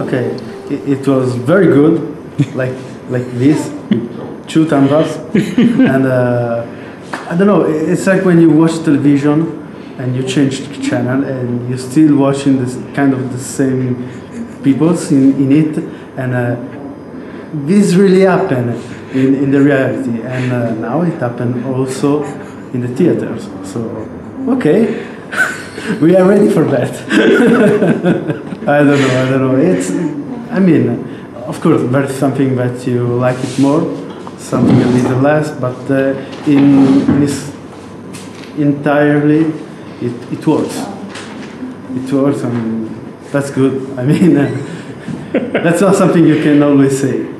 okay, it, it was very good, like like this, two thumbs up, and uh, I don't know. It's like when you watch television and you change the channel and you're still watching this kind of the same people in, in it, and uh, this really happened in, in the reality, and uh, now it happened also in the theaters. So okay. we are ready for that. I don't know. I don't know. It's. I mean, of course, there's something that you like it more, something a little less, but uh, in, in this entirely, it, it works. It works, and that's good. I mean, that's not something you can always say.